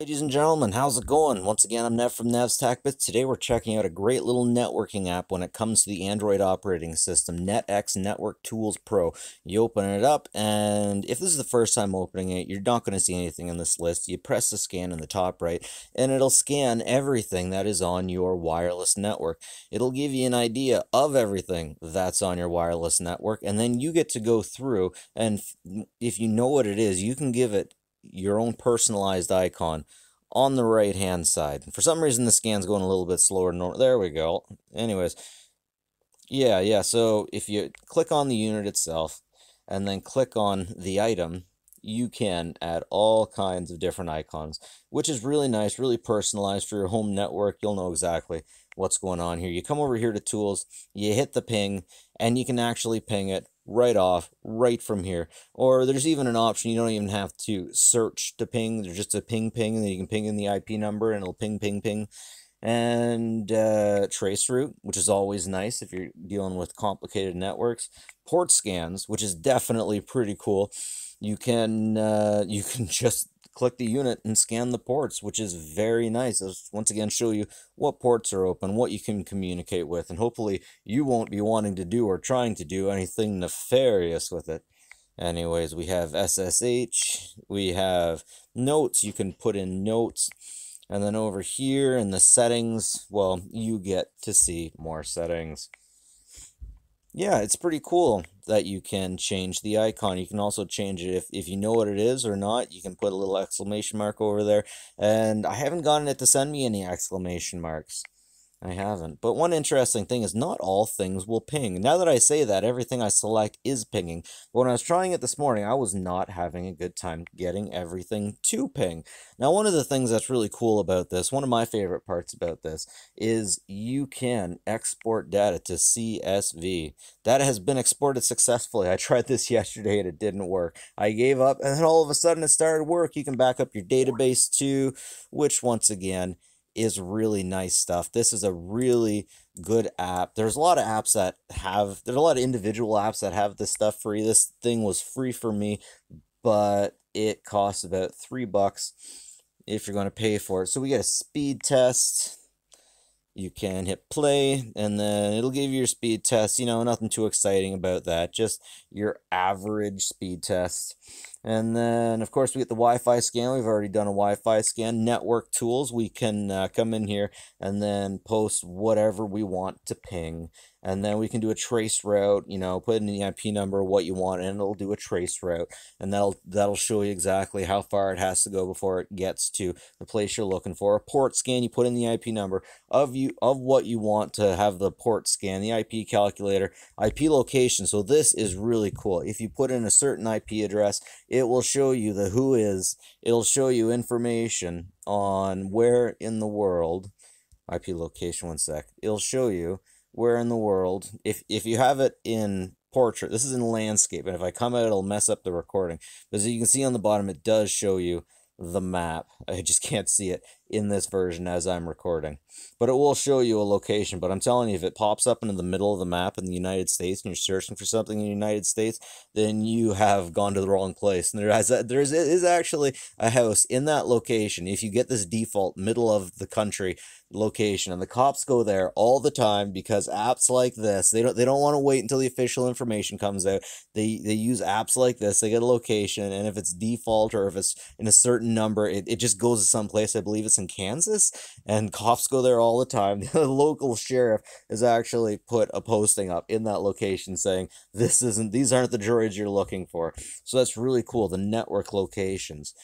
Ladies and gentlemen, how's it going? Once again, I'm Nev from Nev's Tech Bits. Today we're checking out a great little networking app when it comes to the Android operating system, NetX Network Tools Pro. You open it up, and if this is the first time opening it, you're not going to see anything in this list. You press the scan in the top right, and it'll scan everything that is on your wireless network. It'll give you an idea of everything that's on your wireless network, and then you get to go through, and if you know what it is, you can give it your own personalized icon on the right hand side. For some reason, the scan's going a little bit slower. There we go. Anyways, yeah, yeah. So if you click on the unit itself and then click on the item, you can add all kinds of different icons, which is really nice, really personalized for your home network. You'll know exactly what's going on here. You come over here to tools, you hit the ping, and you can actually ping it right off, right from here. Or there's even an option, you don't even have to search to ping, there's just a ping ping, and then you can ping in the IP number and it'll ping ping ping. And uh, trace route, which is always nice if you're dealing with complicated networks. Port scans, which is definitely pretty cool. You can uh, you can just click the unit and scan the ports, which is very nice. It'll once again show you what ports are open, what you can communicate with, and hopefully you won't be wanting to do or trying to do anything nefarious with it. Anyways, we have SSH, we have notes, you can put in notes, and then over here in the settings, well, you get to see more settings yeah, it's pretty cool that you can change the icon. You can also change it if, if you know what it is or not. You can put a little exclamation mark over there. And I haven't gotten it to send me any exclamation marks. I haven't. But one interesting thing is not all things will ping. Now that I say that, everything I select is pinging. But when I was trying it this morning, I was not having a good time getting everything to ping. Now, one of the things that's really cool about this, one of my favorite parts about this, is you can export data to CSV. Data has been exported successfully. I tried this yesterday and it didn't work. I gave up and then all of a sudden it started work. You can back up your database too, which once again is really nice stuff. This is a really good app. There's a lot of apps that have, there's a lot of individual apps that have this stuff free. This thing was free for me, but it costs about three bucks if you're going to pay for it. So we get a speed test. You can hit play and then it'll give you your speed test. You know, nothing too exciting about that. Just your average speed test. And then, of course, we get the Wi-Fi scan. We've already done a Wi-Fi scan. Network tools. We can uh, come in here and then post whatever we want to ping and then we can do a trace route you know put in the ip number what you want and it'll do a trace route and that'll that'll show you exactly how far it has to go before it gets to the place you're looking for a port scan you put in the ip number of you of what you want to have the port scan the ip calculator ip location so this is really cool if you put in a certain ip address it will show you the WHOIS it'll show you information on where in the world ip location one sec it'll show you where in the world, if, if you have it in portrait, this is in landscape, and if I come out, it'll mess up the recording. But as you can see on the bottom, it does show you the map. I just can't see it in this version as I'm recording. But it will show you a location. But I'm telling you, if it pops up into the middle of the map in the United States and you're searching for something in the United States, then you have gone to the wrong place. And there is, there is actually a house in that location. If you get this default middle of the country location and the cops go there all the time because apps like this they don't they don't want to wait until the official information comes out they they use apps like this they get a location and if it's default or if it's in a certain number it, it just goes to some place i believe it's in kansas and cops go there all the time. The local sheriff has actually put a posting up in that location saying this isn't these aren't the droids you're looking for. So that's really cool the network locations.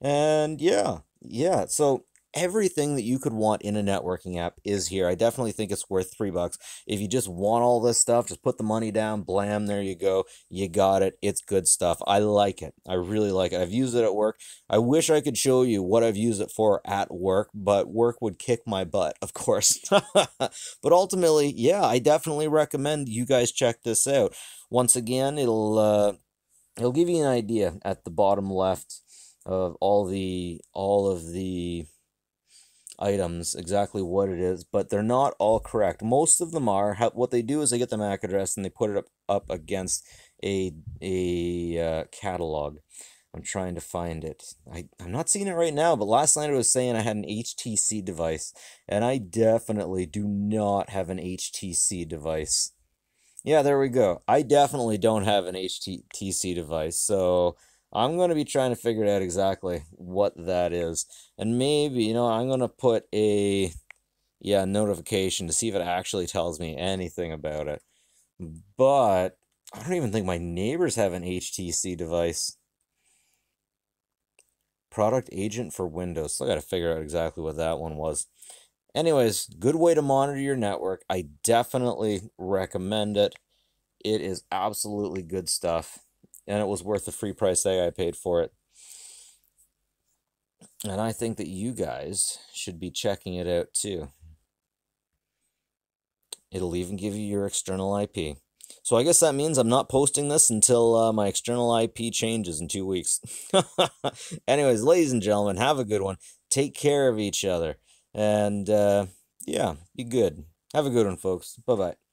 And yeah yeah so everything that you could want in a networking app is here. I definitely think it's worth three bucks. If you just want all this stuff, just put the money down, blam, there you go. You got it. It's good stuff. I like it. I really like it. I've used it at work. I wish I could show you what I've used it for at work, but work would kick my butt, of course. but ultimately, yeah, I definitely recommend you guys check this out. Once again, it'll uh, it'll give you an idea at the bottom left of all the all of the items exactly what it is, but they're not all correct. Most of them are. what they do is they get the MAC address and they put it up, up against a, a uh, catalog. I'm trying to find it. I, I'm not seeing it right now, but last night it was saying I had an HTC device, and I definitely do not have an HTC device. Yeah, there we go. I definitely don't have an HTC device, so I'm going to be trying to figure out exactly what that is. And maybe, you know, I'm going to put a, yeah, notification to see if it actually tells me anything about it. But I don't even think my neighbors have an HTC device. Product agent for Windows. I got to figure out exactly what that one was. Anyways, good way to monitor your network. I definitely recommend it. It is absolutely good stuff. And it was worth the free price tag I paid for it. And I think that you guys should be checking it out too. It'll even give you your external IP. So I guess that means I'm not posting this until uh, my external IP changes in two weeks. Anyways, ladies and gentlemen, have a good one. Take care of each other. And uh, yeah, be good. Have a good one, folks. Bye bye.